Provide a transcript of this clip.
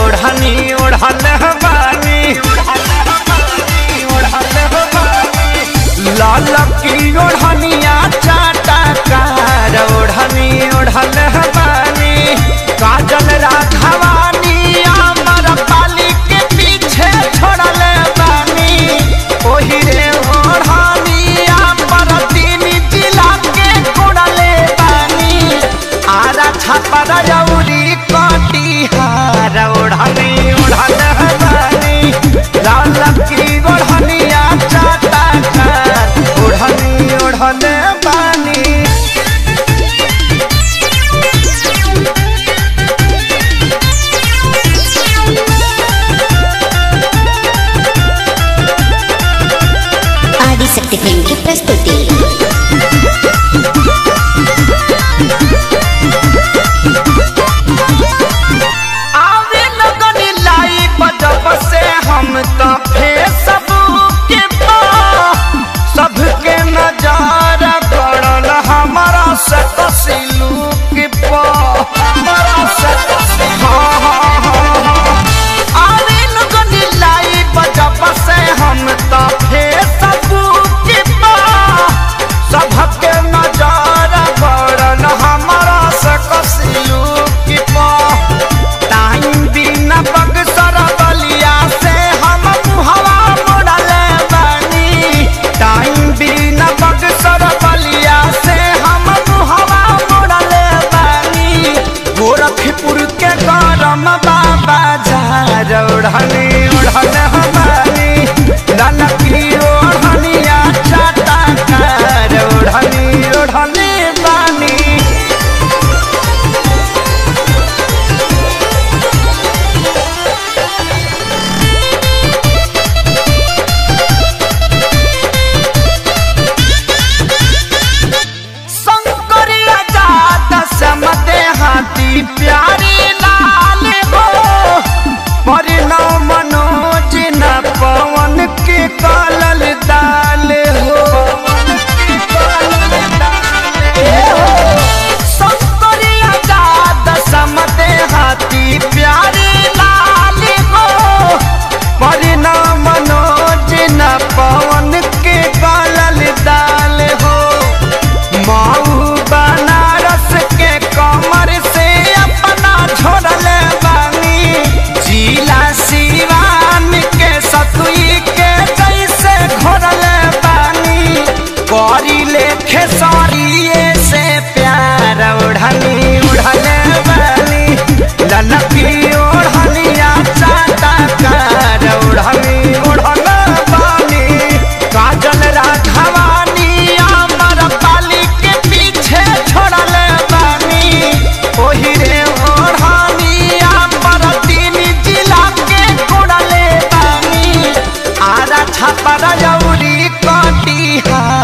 ओढ़नी ओढ़ल बानी। लाल की ओढ़निया चाटा कार, ओढ़नी ओढ़ल बानी। काजल राघवानी, अमर पाली के पीछे छोड़ल बानी। ओही रे ओढ़निया पर तीन जिला के बानी। आरा कटिहार ओढ़नी ओढ़ाने छपरा जौरी कटी है